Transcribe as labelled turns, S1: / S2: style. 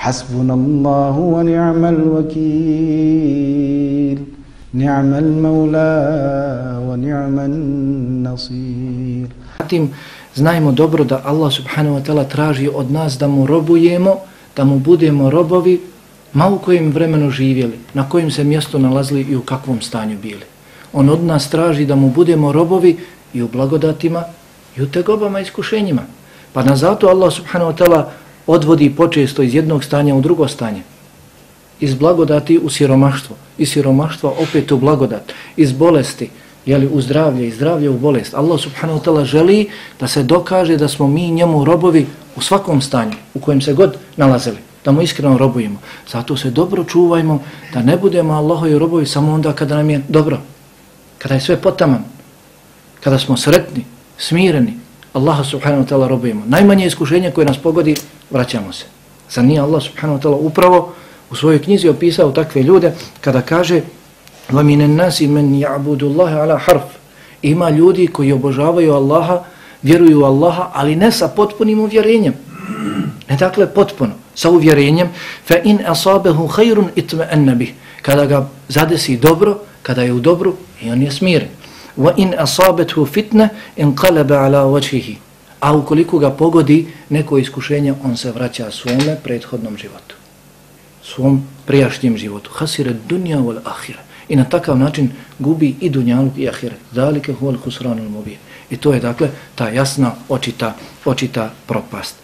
S1: حسبنا الله ونعم الوكيل نعم المولى ونعم النصير
S2: Zatim, znajmo dobro da Allah subhanahu wa ta'ala traži od nas da mu robujemo, da mu budemo robovi, ma u kojem vremenu živjeli, na kojem se mjestu nalazili i u kakvom stanju bili. On od nas traži da mu budemo robovi i u blagodatima i u tegobama i iskušenjima. Pa na zato Allah subhanahu wa ta'ala odvodi počesto iz jednog stanja u drugo stanje. Iz blagodati u siromaštvo, iz siromaštva opet u blagodat, iz bolesti, jeli, u zdravlje, iz zdravlje u bolest. Allah subhanahu wa ta'ala želi da se dokaže da smo mi njemu robovi u svakom stanju, u kojem se god nalazili, da mu iskreno robujemo. Zato se dobro čuvajmo da ne budemo Allahovi robovi samo onda kada nam je dobro, kada je sve potaman, kada smo sretni, smireni, Allaha subhanahu wa ta'ala robujemo. Najmanje iskušenje koje nas pogodi, vraćamo se. Zar nije Allah subhanahu wa ta'ala upravo u svojoj knjizi opisao takve ljude kada kaže وَمِنَ النَّاسِ مَنْ يَعْبُدُ اللَّهَ عَلَى حَرْفِ Ima ljudi koji obožavaju Allaha, vjeruju Allaha, ali ne sa potpunim uvjerenjem. Ne dakle potpuno, sa uvjerenjem فَإِنْ أَصَابَهُ خَيْرٌ إِتْمَأَنَّ بِهِ Kada ga zadesi dobro, kada je u dobru, i on je smiren. وَإِنْ أَصَابَتْهُ فِتْنَ إِنْقَلَبَ عَلَى وَجْهِهِ A ukoliko ga pogodi neko iskušenje, on se vraća svome prethodnom životu. Svom prijašnjem životu. Hasire dunja wal ahire. I na takav način gubi i dunjaluk i ahiret. Zalike huval husranul mubin. I to je dakle ta jasna očita, očita propast.